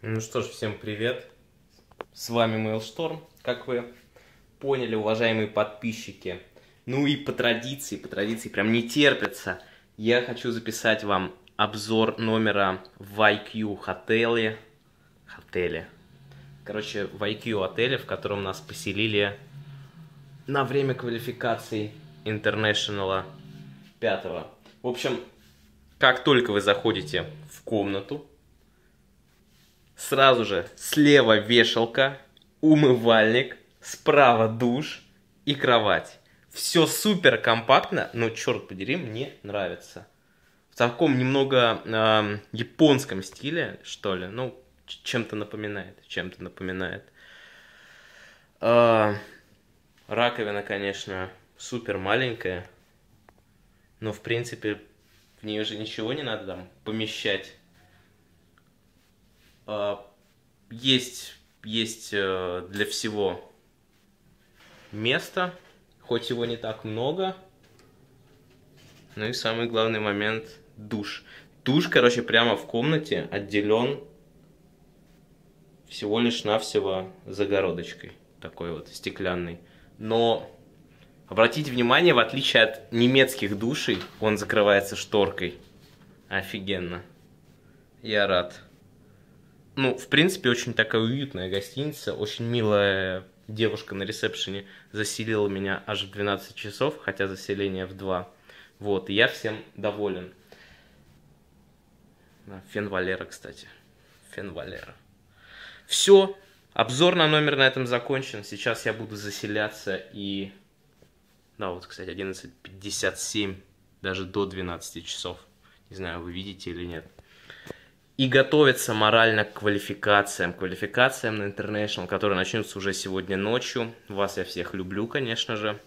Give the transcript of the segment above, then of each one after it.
Ну что ж, всем привет. С вами Mailstorm, как вы поняли, уважаемые подписчики. Ну и по традиции, по традиции, прям не терпится. Я хочу записать вам обзор номера в IQ отеле. Отеле. Короче, в IQ отеле, в котором нас поселили на время квалификации International 5. В общем, как только вы заходите в комнату, Сразу же слева вешалка, умывальник, справа душ и кровать. Все супер компактно, но черт подери, мне нравится. В таком немного э, японском стиле, что ли, ну, чем-то напоминает, чем-то напоминает. Э, раковина, конечно, супер маленькая, но в принципе в нее же ничего не надо там помещать есть, есть э, для всего место, хоть его не так много. Ну и самый главный момент – душ. Душ, короче, прямо в комнате отделен всего лишь навсего загородочкой, такой вот стеклянный. Но обратите внимание, в отличие от немецких душей, он закрывается шторкой. Офигенно. Я рад. Ну, в принципе, очень такая уютная гостиница, очень милая девушка на ресепшене заселила меня аж в 12 часов, хотя заселение в 2. Вот, и я всем доволен. Фен Валера, кстати. Фен Валера. Все, обзор на номер на этом закончен. Сейчас я буду заселяться и... Да, вот, кстати, 11.57, даже до 12 часов. Не знаю, вы видите или нет и готовиться морально к квалификациям, квалификациям на International, которые начнутся уже сегодня ночью. Вас я всех люблю, конечно же.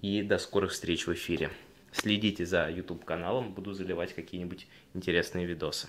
И до скорых встреч в эфире. Следите за YouTube каналом, буду заливать какие-нибудь интересные видосы.